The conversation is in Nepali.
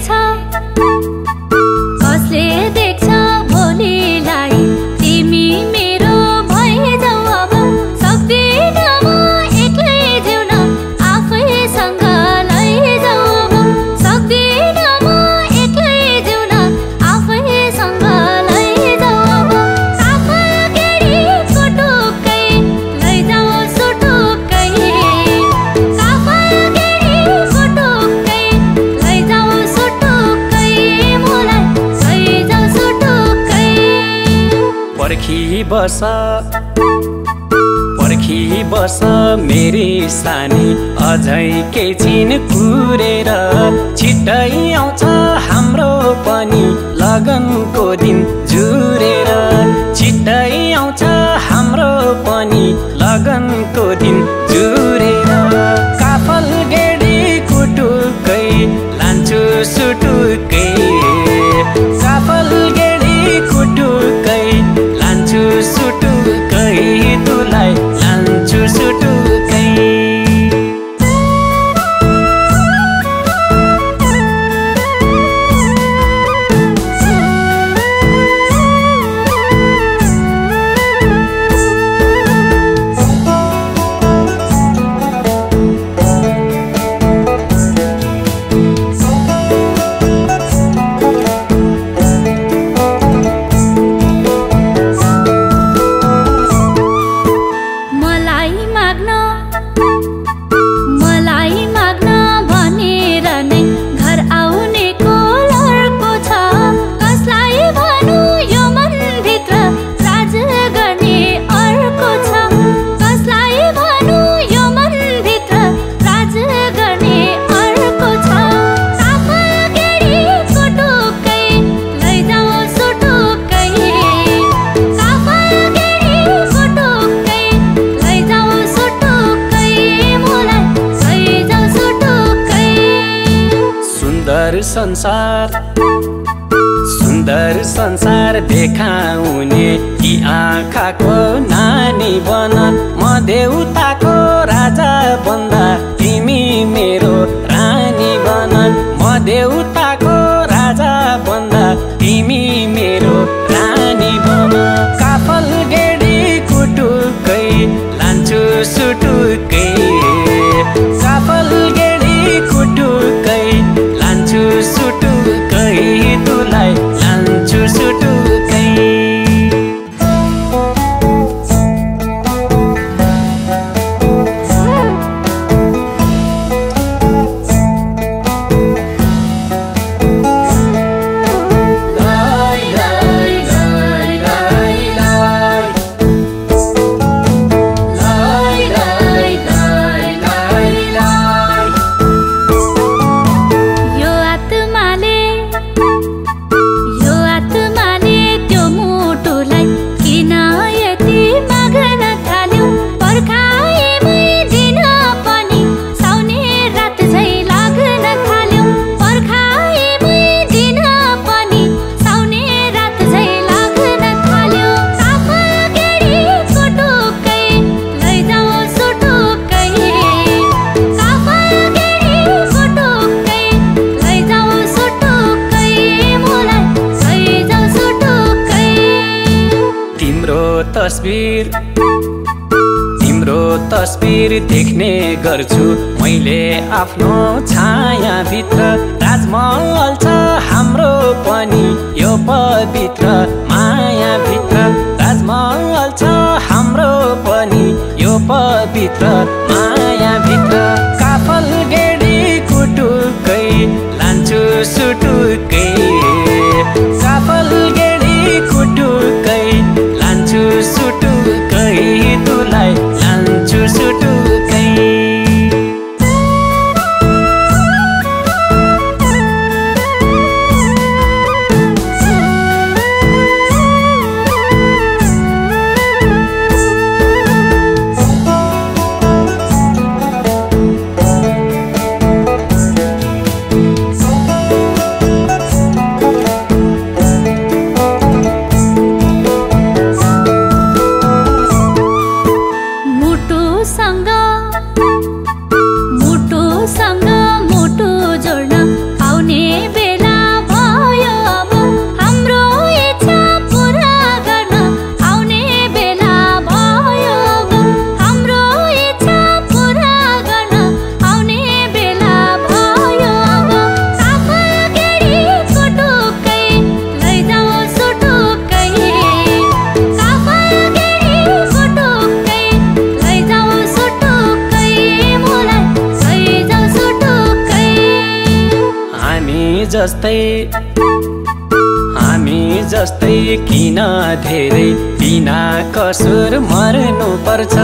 草 बस। पर्खी बस मेरी सानी। अझै के चिन कुरेर छिटै आउँछ हाम्रो पनि लगनको दिन जुरेर। छिटै आउँछ हाम्रो पनि लगनको दिन संसार सुन्दर संसार देखाउने ती आँखाको नानी बन म देउता तस्बिर। तिम्रो तस्बिर देख्ने गर्छु। मैले आफ्नो छायाभित्र। राजमहल छ हाम्रो पनि यो पवित्र मायाभित्र। राजमहल छ हाम्रो पनि यो पवित्र मायाभित्र। काफल गेडी कुटुकै लान्छु सुटुकै। सांगा जस्तै। हामी जस्तै किन धेरै बिना कसुर मर्नु पर्छ